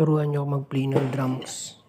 Turuan niyo ako mag-play ng drums.